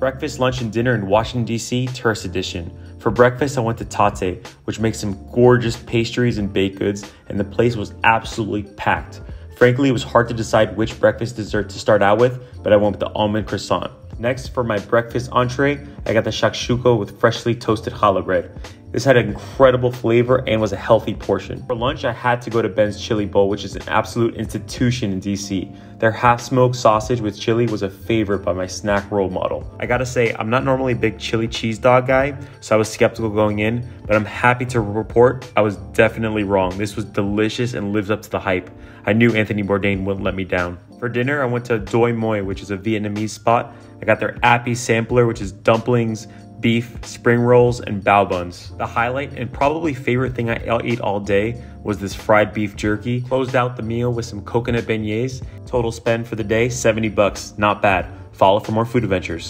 Breakfast, lunch, and dinner in Washington, D.C., tourist edition. For breakfast, I went to Tatte, which makes some gorgeous pastries and baked goods, and the place was absolutely packed. Frankly, it was hard to decide which breakfast dessert to start out with, but I went with the almond croissant. Next, for my breakfast entree, I got the shakshuka with freshly toasted challah bread. This had an incredible flavor and was a healthy portion. For lunch, I had to go to Ben's Chili Bowl, which is an absolute institution in DC. Their half-smoked sausage with chili was a favorite by my snack role model. I gotta say, I'm not normally a big chili cheese dog guy, so I was skeptical going in, but I'm happy to report I was definitely wrong. This was delicious and lives up to the hype. I knew Anthony Bourdain wouldn't let me down. For dinner, I went to Doi Moi, which is a Vietnamese spot. I got their appy sampler, which is dumplings, beef, spring rolls, and bao buns. The highlight and probably favorite thing I ate all day was this fried beef jerky. Closed out the meal with some coconut beignets. Total spend for the day, 70 bucks. Not bad. Follow for more food adventures.